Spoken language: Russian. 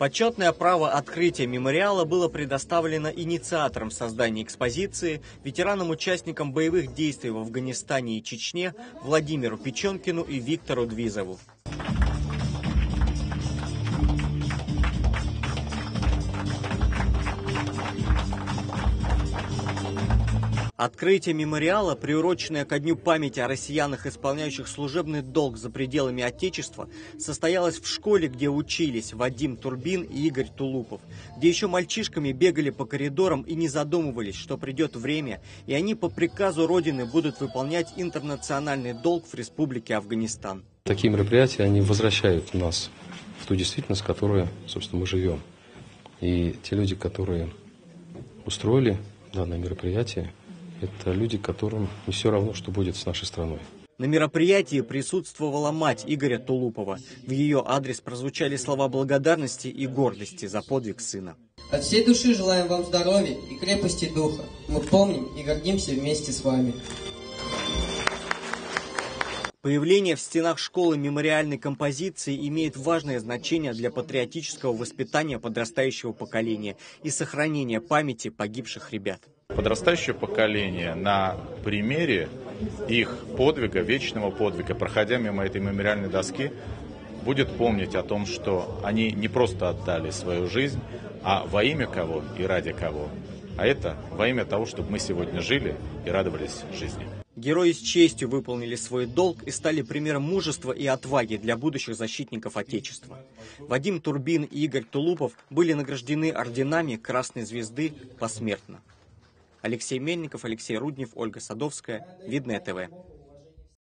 Почетное право открытия мемориала было предоставлено инициаторам создания экспозиции, ветеранам-участникам боевых действий в Афганистане и Чечне Владимиру Печенкину и Виктору Двизову. Открытие мемориала, приуроченное ко Дню памяти о россиянах, исполняющих служебный долг за пределами Отечества, состоялось в школе, где учились Вадим Турбин и Игорь Тулупов, где еще мальчишками бегали по коридорам и не задумывались, что придет время, и они по приказу Родины будут выполнять интернациональный долг в Республике Афганистан. Такие мероприятия, они возвращают нас в ту действительность, в которой, собственно, мы живем. И те люди, которые устроили данное мероприятие, это люди, которым не все равно, что будет с нашей страной. На мероприятии присутствовала мать Игоря Тулупова. В ее адрес прозвучали слова благодарности и гордости за подвиг сына. От всей души желаем вам здоровья и крепости духа. Мы помним и гордимся вместе с вами. Появление в стенах школы мемориальной композиции имеет важное значение для патриотического воспитания подрастающего поколения и сохранения памяти погибших ребят. Подрастающее поколение на примере их подвига, вечного подвига, проходя мимо этой мемориальной доски, будет помнить о том, что они не просто отдали свою жизнь, а во имя кого и ради кого. А это во имя того, чтобы мы сегодня жили и радовались жизни. Герои с честью выполнили свой долг и стали примером мужества и отваги для будущих защитников Отечества. Вадим Турбин и Игорь Тулупов были награждены орденами Красной Звезды посмертно. Алексей Мельников, Алексей Руднев, Ольга Садовская. Видное ТВ.